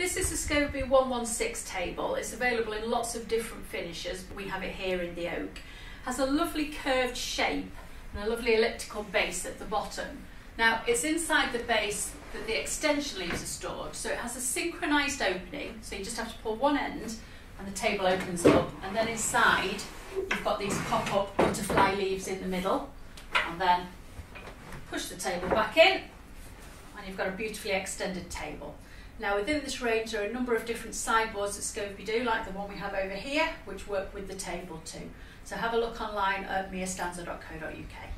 This is the Skovby 116 table. It's available in lots of different finishes. We have it here in the oak. Has a lovely curved shape and a lovely elliptical base at the bottom. Now it's inside the base that the extension leaves are stored, so it has a synchronised opening, so you just have to pull one end and the table opens up, and then inside you've got these pop-up butterfly leaves in the middle, and then push the table back in, and you've got a beautifully extended table. Now within this range there are a number of different sideboards that Skovby do, like the one we have over here, which work with the table too. So have a look online at miastanza.co.uk.